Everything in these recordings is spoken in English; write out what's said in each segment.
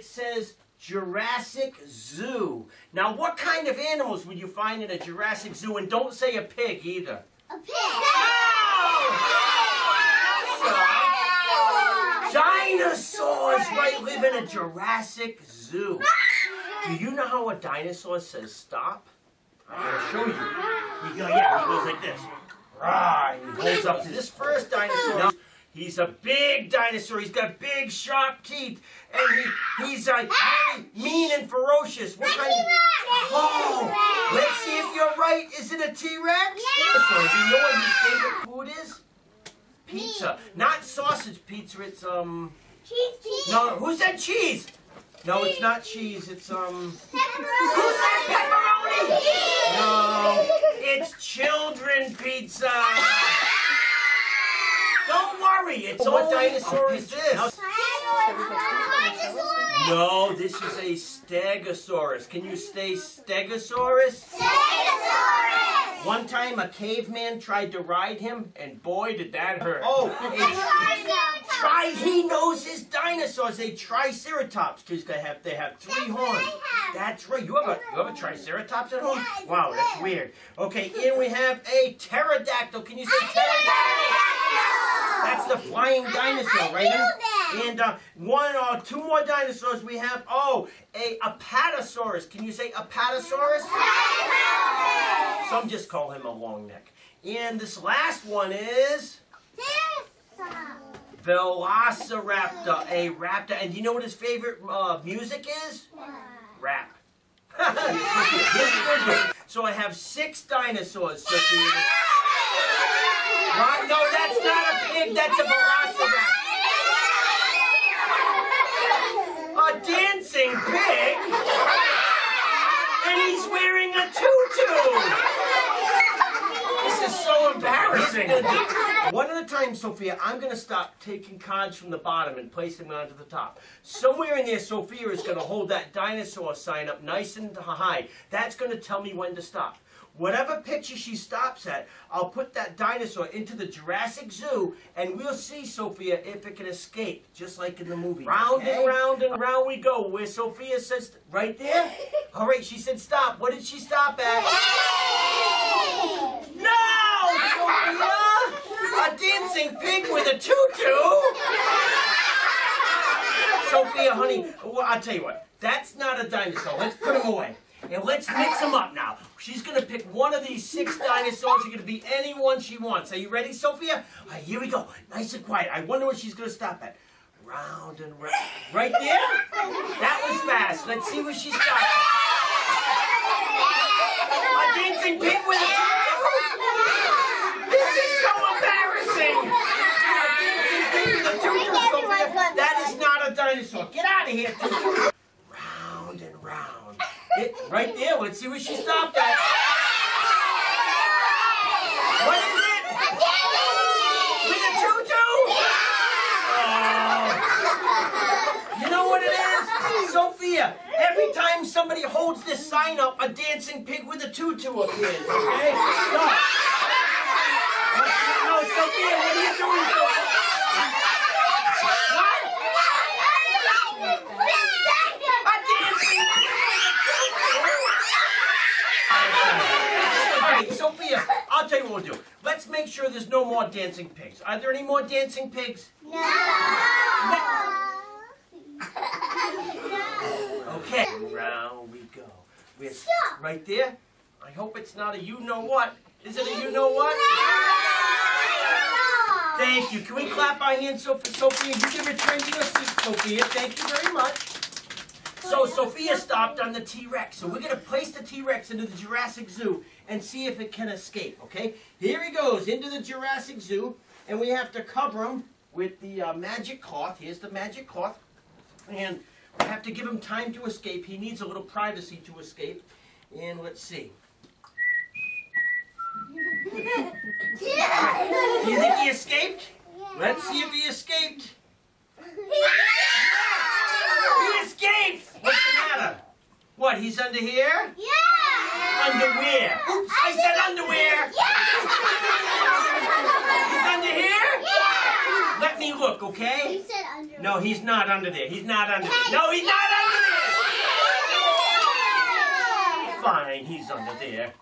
says Jurassic Zoo. Now, what kind of animals would you find in a Jurassic Zoo? And don't say a pig either. A pig. Dinosaurs might live in a Jurassic Zoo. Do you know how a dinosaur says stop? I'm going to show you. He go, yeah, he goes like this. Rah, he holds up to this first dinosaur. He's a big dinosaur. He's got big, sharp teeth. And he, he's uh, really mean and ferocious. What kind of... Oh, let's see if you're right. Is it a T-Rex? Yeah. So, do you know what his favorite food is? Pizza. Not sausage pizza. It's, um... Cheese, cheese. No, who said cheese? No, it's not cheese. It's, um... Pepperoni. Who said pepperoni? No, it's children pizza. Don't worry, it's what dinosaur is this? No, this is a stegosaurus. Can you say stegosaurus? Stegosaurus. One time a caveman tried to ride him, and boy, did that hurt. Oh, a tri- he knows his dinosaurs. A triceratops. Because they have they have three That's what I horns. have. That's right. You have a you have a triceratops at home? Yeah, it's Wow, that's weird. Okay, and we have a pterodactyl. Can you say pterodactyl? That's the flying dinosaur, right? I knew that. And uh, one or two more dinosaurs we have. Oh, a apatosaurus. Can you say apatosaurus? Some just call him a long neck. And this last one is Velociraptor, a raptor. And do you know what his favorite uh, music is? Rap. so I have six dinosaurs, Sophia. No, that's not a pig. That's a velociraptor. A dancing pig? And he's wearing a tutu! This is so embarrassing. One at a time, Sophia, I'm going to stop taking cards from the bottom and placing them onto the top. Somewhere in there, Sophia is going to hold that dinosaur sign up nice and high. That's going to tell me when to stop. Whatever picture she stops at, I'll put that dinosaur into the Jurassic Zoo, and we'll see, Sophia, if it can escape, just like in the movie. Round and round and round we go, where Sophia says, right there? All right, she said stop. What did she stop at? No, Sophia! A dancing pig with a tutu? Sophia, honey, well, I'll tell you what. That's not a dinosaur. Let's put him away. And let's mix them up now. She's going to pick one of these six dinosaurs. It's going to be any one she wants. Are you ready, Sophia? Right, here we go. Nice and quiet. I wonder what she's going to stop at. Round and round. Right there? That was fast. Let's see where she stops. A dancing pig with a tutu? This is so embarrassing! A dancing pig with a tutu, Sophia. That is not a dinosaur. Get out of here. Round and round. It, right there. Let's see what she stopped at. What is it? With a tutu? Oh. You know what it is? Sophia, every time somebody holds this sign up, a dancing pig with a tutu appears, okay? Stop. No, Sophia, what are you doing, Sophia? What? A dancing All right, Sophia, I'll tell you what we'll do. Let's make sure there's no more dancing pigs. Are there any more dancing pigs? No! Okay. Round we go. We're Stop. right there. I hope it's not a you know what. Is it a you know what? Thank you. Can we clap our hands so for Sophia? You can return to your seat, Sophia. Thank you very much. So Sophia stopped on the T-Rex. So we're going to place the T-Rex into the Jurassic Zoo and see if it can escape, okay? Here he goes into the Jurassic Zoo. And we have to cover him with the uh, magic cloth. Here's the magic cloth. And we have to give him time to escape. He needs a little privacy to escape. And let's see. yeah! Do you think he escaped? Let's see if he escaped. Gates! What's the ah! matter? What, he's under here? Yeah! Underwear! Oops, I, I said underwear! Yeah! he's under here? Yeah! Let me look, okay? He said underwear. No, he's not under there. He's not under there. No, he's not under there! Fine, he's under there.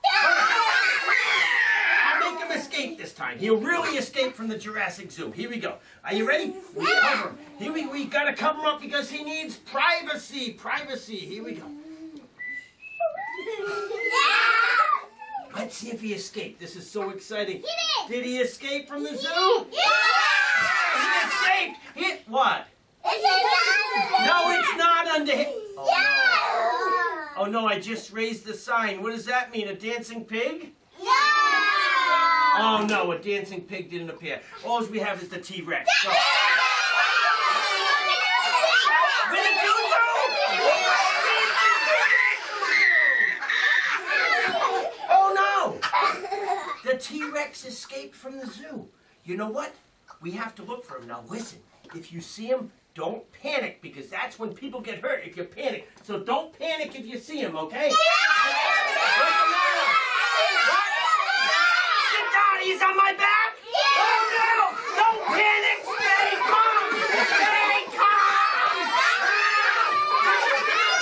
I'll make him escape this time. He'll really escape from the Jurassic Zoo. Here we go. Are you ready? We cover him. Here we, we gotta cover him up because he needs privacy. Privacy. Here we go. Let's see if he escaped. This is so exciting. He Did he escape from the zoo? Yeah. He escaped. He, what? It's No, it's not under him. Oh, no. Oh no, I just raised the sign. What does that mean? A dancing pig? Oh no, a dancing pig didn't appear. All we have is the T-Rex. So- With a tutu! Oh no! The T-Rex escaped from the zoo. You know what? We have to look for him. Now listen, if you see him, don't panic because that's when people get hurt if you panic. So don't panic if you see him, okay? What's the matter? What? Sit down, he's on my back? Oh no! Don't panic! Stay calm! Stay calm!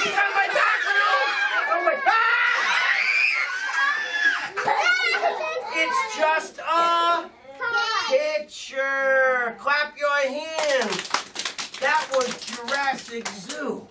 He's on my back now! Oh my ah! It's just a your hands. That was Jurassic Zoo.